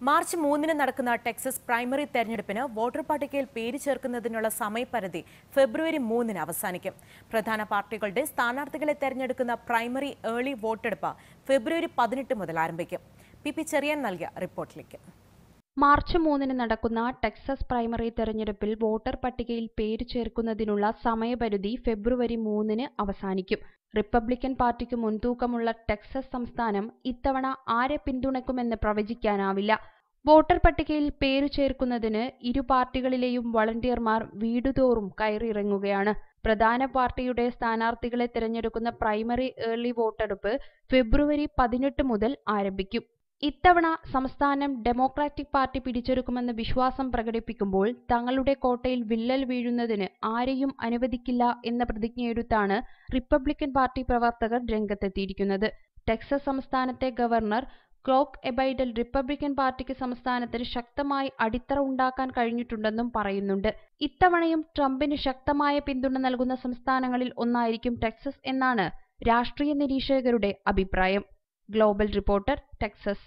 March മൂന്നിന് നടക്കുന്ന Texas primary തെരഞ്ഞെടുപ്പിന് വോട്ടർ പട്ടികയിൽ പേര് ചേർക്കുന്നതിനുള്ള സമയപരിധി ഫെബ്രുവരി മൂന്നിന് അവസാനിക്കും. പ്രധാന പാർട്ടികളുടെ സ്ഥാനാർത്ഥികളെ തെരഞ്ഞെടുക്കുന്ന പ്രൈമറി ഏർലി വോട്ടെടുപ്പ് ഫെബ്രുവരി പതിനെട്ട് മുതൽ ആരംഭിക്കും. പി പി ചെറിയാൻ നൽകിയ റിപ്പോർട്ടിലേക്ക്. മാർച്ച് മൂന്നിന് നടക്കുന്ന ടെക്സസ് പ്രൈമറി തെരഞ്ഞെടുപ്പിൽ വോട്ടർ പട്ടികയിൽ പേര് ചേർക്കുന്നതിനുള്ള സമയപരിധി ഫെബ്രുവരി മൂന്നിന് അവസാനിക്കും. റിപ്പബ്ലിക്കൻ പാർട്ടിക്ക് മുൻതൂക്കമുള്ള ടെക്സസ് സംസ്ഥാനം ഇത്തവണ ആരെ പിന്തുണയ്ക്കുമെന്ന് പ്രവചിക്കാനാവില്ല. വോട്ടർ പട്ടികയിൽ പേരു ചേർക്കുന്നതിന് ഇരു പാർട്ടികളിലെയും വളണ്ടിയർമാർ വീടുതോറും കയറിയിറങ്ങുകയാണ്. പ്രധാന പാർട്ടിയുടെ സ്ഥാനാർത്ഥികളെ തിരഞ്ഞെടുക്കുന്ന പ്രൈമറി ഏർലി വോട്ടെടുപ്പ് ഫെബ്രുവരി പതിനെട്ട് മുതൽ ആരംഭിക്കും. ഇത്തവണ സംസ്ഥാനം ഡെമോക്രാറ്റിക് പാർട്ടി പിടിച്ചെടുക്കുമെന്ന വിശ്വാസം പ്രകടിപ്പിക്കുമ്പോൾ തങ്ങളുടെ കോട്ടയിൽ വിള്ളൽ വീഴുന്നതിന് ആരെയും അനുവദിക്കില്ല എന്ന പ്രതിജ്ഞയെടുത്താണ് റിപ്പബ്ലിക്കൻ പാർട്ടി പ്രവർത്തകർ രംഗത്തെത്തിയിരിക്കുന്നത്. ടെക്സസ് സംസ്ഥാനത്തെ ഗവർണർ ക്ലോക്ക് എബൈഡൽ റിപ്പബ്ലിക്കൻ പാർട്ടിക്ക് സംസ്ഥാനത്തിന് ശക്തമായി അടിത്തറ ഉണ്ടാക്കാൻ കഴിഞ്ഞിട്ടുണ്ടെന്നും പറയുന്നുണ്ട്. ഇത്തവണയും ട്രംപിന് ശക്തമായ പിന്തുണ നൽകുന്ന സംസ്ഥാനങ്ങളിൽ ഒന്നായിരിക്കും ടെക്സസ് എന്നാണ് രാഷ്ട്രീയ നിരീക്ഷകരുടെ അഭിപ്രായം. Global reporter Texas.